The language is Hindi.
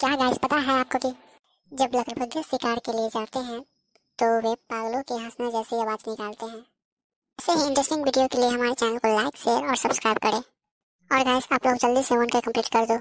क्या गाइस पता है आपको कि जब लकड़बग्घे शिकार के लिए जाते हैं तो वे पागलों के हंसने जैसी आवाज़ निकालते हैं। ऐसे ही इंटरेस्टिंग वीडियो के लिए हमारे चैनल को लाइक शेयर और सब्सक्राइब करें। और गाइस आप लोग जल्दी से वन के कंप्लीट कर दो।